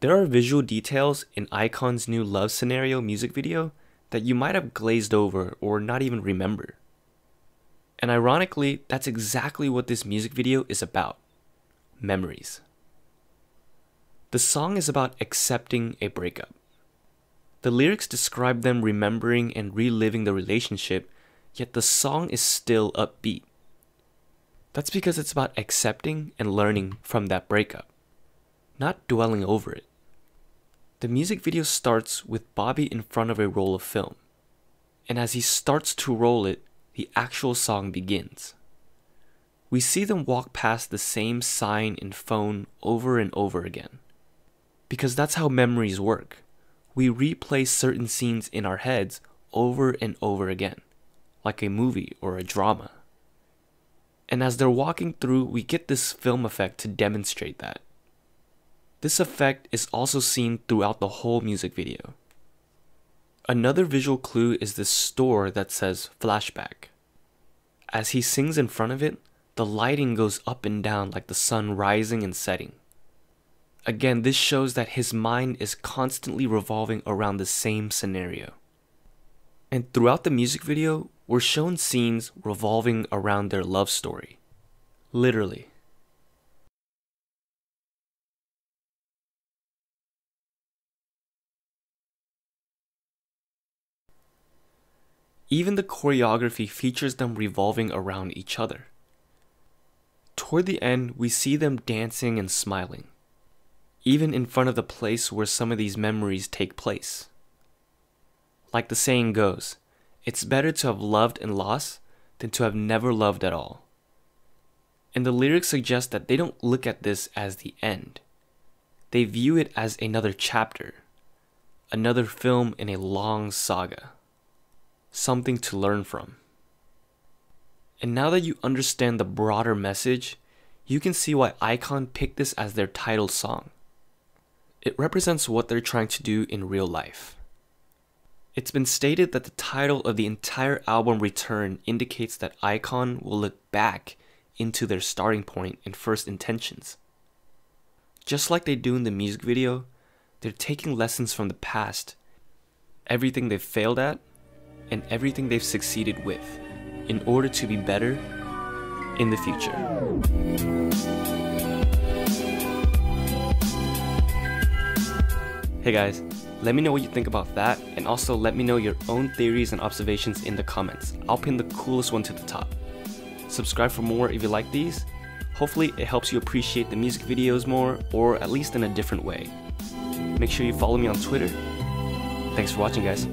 There are visual details in iKON's new Love Scenario music video that you might have glazed over or not even remember. And ironically, that's exactly what this music video is about memories. The song is about accepting a breakup. The lyrics describe them remembering and reliving the relationship, yet the song is still upbeat. That's because it's about accepting and learning from that breakup, not dwelling over it. The music video starts with Bobby in front of a roll of film, and as he starts to roll it, the actual song begins. We see them walk past the same sign and phone over and over again. Because that's how memories work. We replay certain scenes in our heads over and over again, like a movie or a drama. And as they're walking through, we get this film effect to demonstrate that. This effect is also seen throughout the whole music video. Another visual clue is this store that says flashback. As he sings in front of it, the lighting goes up and down like the sun rising and setting. Again, this shows that his mind is constantly revolving around the same scenario. And throughout the music video, we're shown scenes revolving around their love story. Literally. Even the choreography features them revolving around each other. Toward the end, we see them dancing and smiling, even in front of the place where some of these memories take place. Like the saying goes, it's better to have loved and lost than to have never loved at all. And the lyrics suggest that they don't look at this as the end. They view it as another chapter, another film in a long saga, something to learn from. And now that you understand the broader message, you can see why iKON picked this as their title song. It represents what they're trying to do in real life. It's been stated that the title of the entire album Return indicates that iKON will look back into their starting point and first intentions. Just like they do in the music video, they're taking lessons from the past, everything they've failed at, and everything they've succeeded with, in order to be better in the future. Hey guys, let me know what you think about that, and also let me know your own theories and observations in the comments. I'll pin the coolest one to the top. Subscribe for more if you like these. Hopefully it helps you appreciate the music videos more, or at least in a different way. Make sure you follow me on Twitter. Thanks for watching guys.